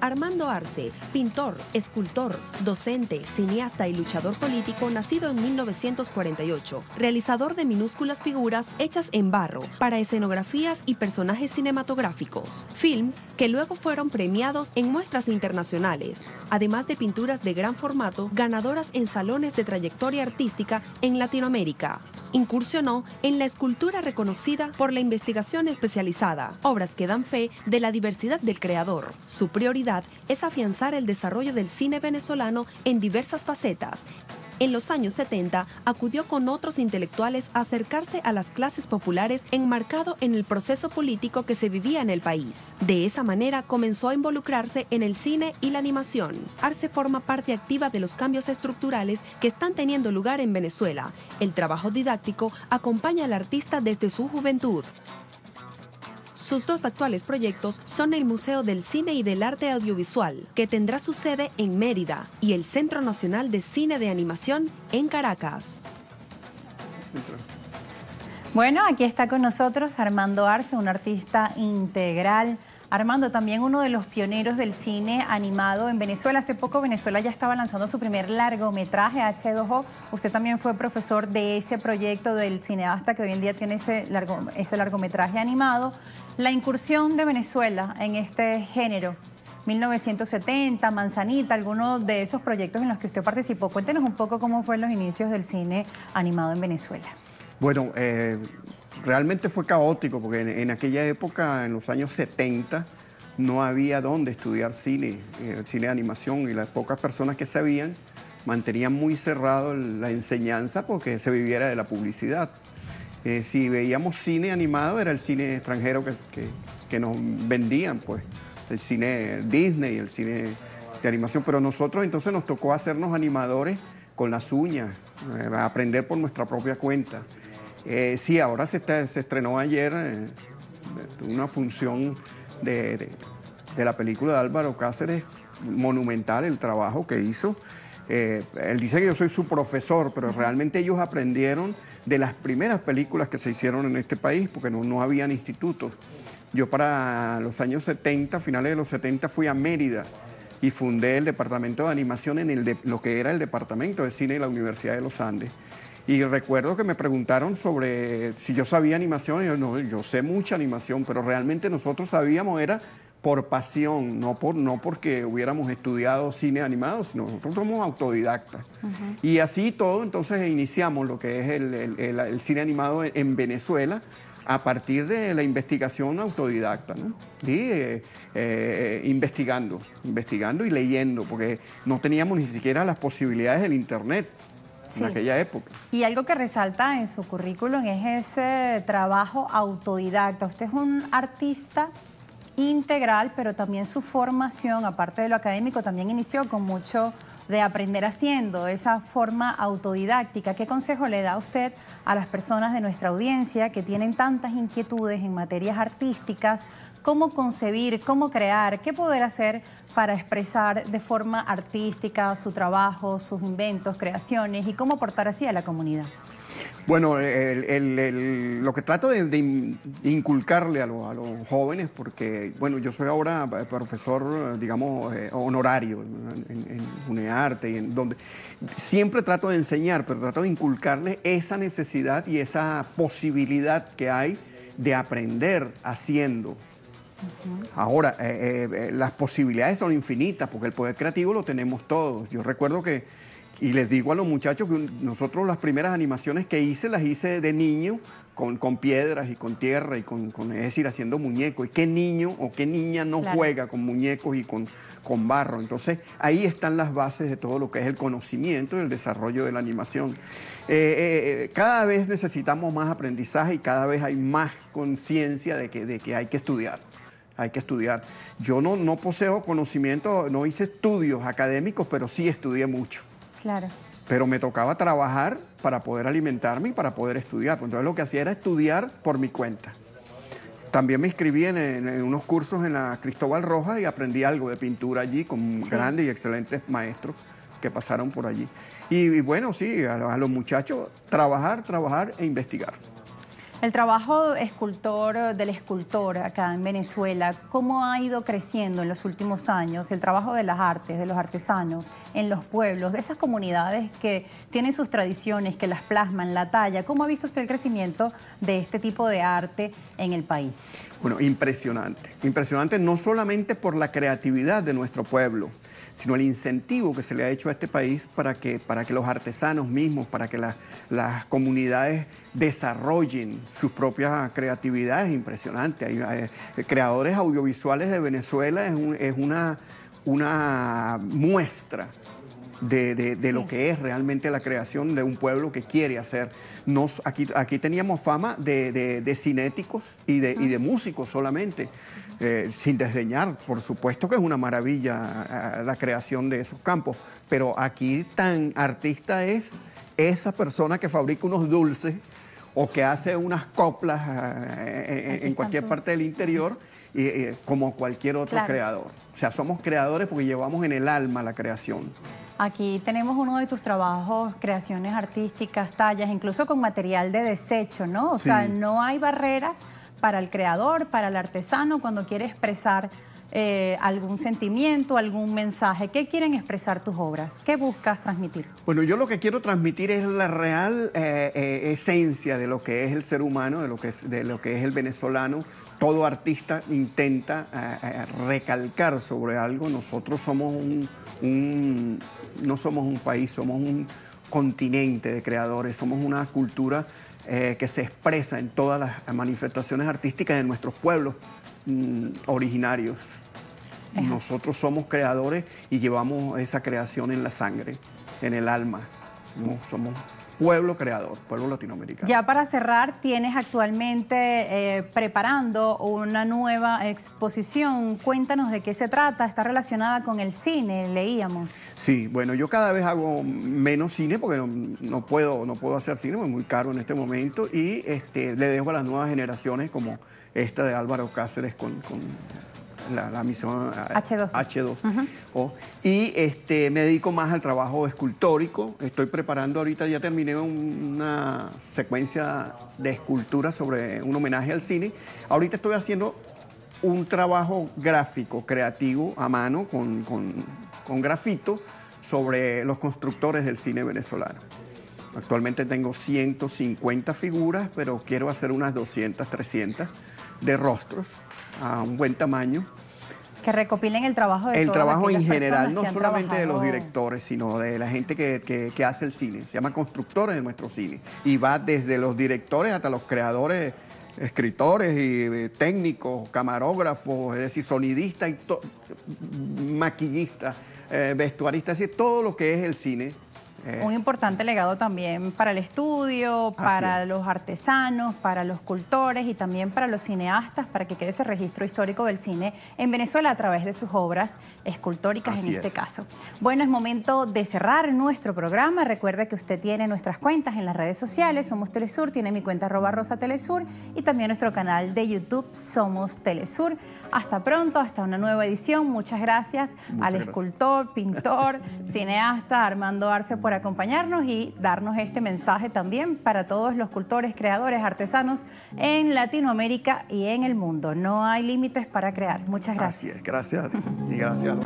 Armando Arce, pintor, escultor, docente, cineasta y luchador político nacido en 1948, realizador de minúsculas figuras hechas en barro para escenografías y personajes cinematográficos, films que luego fueron premiados en muestras internacionales, además de pinturas de gran formato ganadoras en salones de trayectoria artística en Latinoamérica. Incursionó en la escultura reconocida por la investigación especializada, obras que dan fe de la diversidad del creador. Su prioridad es afianzar el desarrollo del cine venezolano en diversas facetas en los años 70 acudió con otros intelectuales a acercarse a las clases populares enmarcado en el proceso político que se vivía en el país. De esa manera comenzó a involucrarse en el cine y la animación. Arce forma parte activa de los cambios estructurales que están teniendo lugar en Venezuela. El trabajo didáctico acompaña al artista desde su juventud. Sus dos actuales proyectos son el Museo del Cine y del Arte Audiovisual, que tendrá su sede en Mérida, y el Centro Nacional de Cine de Animación en Caracas. Bueno, aquí está con nosotros Armando Arce, un artista integral. Armando, también uno de los pioneros del cine animado en Venezuela. Hace poco Venezuela ya estaba lanzando su primer largometraje, H2O. Usted también fue profesor de ese proyecto del cineasta que hoy en día tiene ese, ese largometraje animado. La incursión de Venezuela en este género, 1970, Manzanita, algunos de esos proyectos en los que usted participó. Cuéntenos un poco cómo fueron los inicios del cine animado en Venezuela. Bueno, eh, realmente fue caótico porque en, aquella época, en los años 70, no había dónde estudiar cine, eh, cine de animación y las pocas personas que sabían mantenían muy cerrado la enseñanza porque se viviera de la publicidad. Eh, si veíamos cine animado, era el cine extranjero que, nos vendían, pues, el cine Disney, el cine de animación, pero nosotros entonces nos tocó hacernos animadores con las uñas, eh, aprender por nuestra propia cuenta. Eh, sí, ahora se, estrenó ayer una función de, de, la película de Álvaro Cáceres, monumental el trabajo que hizo. Eh, él dice que yo soy su profesor, pero realmente ellos aprendieron de las primeras películas que se hicieron en este país, porque no, no habían institutos. Yo para los años 70, finales de los 70, fui a Mérida y fundé el departamento de animación en el lo que era el departamento de cine de la Universidad de los Andes. Y recuerdo que me preguntaron sobre si yo sabía animación, y yo no, yo sé mucha animación, pero realmente nosotros sabíamos era por pasión, no, por, no porque hubiéramos estudiado cine animado, sino nosotros somos autodidactas. Y así todo, entonces iniciamos lo que es el, cine animado en, Venezuela a partir de la investigación autodidacta, ¿no? Y eh, eh, investigando, investigando y leyendo, porque no teníamos ni siquiera las posibilidades del Internet. En aquella época. Y algo que resalta en su currículum es ese trabajo autodidacta. Usted es un artista integral, pero también su formación, aparte de lo académico, también inició con mucho de aprender haciendo, esa forma autodidáctica. ¿Qué consejo le da usted a las personas de nuestra audiencia que tienen tantas inquietudes en materias artísticas? ¿Cómo concebir, cómo crear, qué poder hacer para expresar de forma artística su trabajo, sus inventos, creaciones y cómo aportar así a la comunidad? Bueno, lo que trato de, inculcarle a, los jóvenes, porque, bueno, yo soy ahora profesor, digamos, eh, honorario en, UNEARTE, y en donde siempre trato de enseñar, pero trato de inculcarle esa necesidad y esa posibilidad que hay de aprender haciendo. Ahora, eh, eh, las posibilidades son infinitas, porque el poder creativo lo tenemos todos. Yo recuerdo que y les digo a los muchachos que nosotros las primeras animaciones que hice las hice de niño con, con piedras y con tierra y con, es decir, haciendo muñecos. ¿Y qué niño o qué niña no juega con muñecos y con, con barro? Entonces ahí están las bases de todo lo que es el conocimiento y el desarrollo de la animación. Eh, eh, eh, cada vez necesitamos más aprendizaje y cada vez hay más conciencia de que, de que hay que estudiar hay que estudiar. Yo no, no poseo conocimiento, no hice estudios académicos, pero sí estudié mucho. Claro. Pero me tocaba trabajar para poder alimentarme y para poder estudiar. Entonces lo que hacía era estudiar por mi cuenta. También me inscribí en, unos cursos en la Cristóbal Roja y aprendí algo de pintura allí con grandes y excelentes maestros que pasaron por allí. Y, bueno, sí, a, los muchachos trabajar, trabajar e investigar. El trabajo escultor del escultor acá en Venezuela, ¿cómo ha ido creciendo en los últimos años? El trabajo de las artes, de los artesanos, en los pueblos, de esas comunidades que tienen sus tradiciones, que las plasman, la talla. ¿Cómo ha visto usted el crecimiento de este tipo de arte en el país? Bueno, impresionante. Impresionante no solamente por la creatividad de nuestro pueblo, sino el incentivo que se le ha hecho a este país para que, para que los artesanos mismos, para que las comunidades desarrollen sus propias creatividades. Impresionante. Hay, hay, creadores audiovisuales de Venezuela es, es una, una muestra de, lo que es realmente la creación de un pueblo que quiere hacer. Nos, aquí, aquí teníamos fama de, cinéticos y de, y de músicos solamente, eh, sin desdeñar, por supuesto que es una maravilla eh, la creación de esos campos, pero aquí tan artista es esa persona que fabrica unos dulces o que hace unas coplas eh, en, cualquier parte del interior, como cualquier otro creador. O sea, somos creadores porque llevamos en el alma la creación. Aquí tenemos uno de tus trabajos, creaciones artísticas, tallas, incluso con material de desecho, ¿no? O sea, no hay barreras para el creador, para el artesano, cuando quiere expresar eh, algún sentimiento, algún mensaje. ¿Qué quieren expresar tus obras? ¿Qué buscas transmitir? Bueno, yo lo que quiero transmitir es la real eh, eh, esencia de lo que es el ser humano, de lo que es, de lo que es el venezolano. Todo artista intenta recalcar sobre algo. Nosotros somos un no somos un país, somos un continente de creadores, somos una cultura que se expresa en todas las manifestaciones artísticas de nuestros pueblos mm, originarios. Nosotros somos creadores y llevamos esa creación en la sangre, en el alma. somos pueblo creador, pueblo latinoamericano. Ya para cerrar, tienes actualmente eh, preparando una nueva exposición. Cuéntanos de qué se trata. Está relacionada con el cine, leíamos. Sí, bueno, yo cada vez hago menos cine porque no, puedo, no puedo hacer cine, es muy caro en este momento y este, le dejo a las nuevas generaciones como esta de Álvaro Cáceres con la, misión H2. H2 y este, me dedico más al trabajo escultórico. Estoy preparando ahorita, ya terminé una secuencia de escultura sobre un homenaje al cine. Ahorita estoy haciendo un trabajo gráfico, creativo, a mano, con, con grafito, sobre los constructores del cine venezolano. Actualmente tengo 150 figuras, pero quiero hacer unas 200, 300 de rostros a un buen tamaño que recopilen el trabajo de El trabajo en general, no solamente de los directores, sino de la gente que, hace el cine. Se llama constructores de nuestro cine. Y va desde los directores hasta los creadores, escritores y eh, técnicos, camarógrafos, es decir, sonidistas, maquillistas, eh, vestuaristas, es decir, todo lo que es el cine eh. Un importante legado también para el estudio, para los artesanos, para los cultores y también para los cineastas, para que quede ese registro histórico del cine en Venezuela a través de sus obras escultóricas en este caso. Bueno, es momento de cerrar nuestro programa. Recuerde que usted tiene nuestras cuentas en las redes sociales, Somos Telesur, tiene mi cuenta arroba Rosa Telesur y también nuestro canal de YouTube Somos Telesur. Hasta pronto, hasta una nueva edición. Muchas gracias al escultor, pintor, cineasta Armando Arce por acompañarnos y darnos este mensaje también para todos los cultores, creadores, artesanos en Latinoamérica y en el mundo. No hay límites para crear. Muchas gracias. gracias y gracias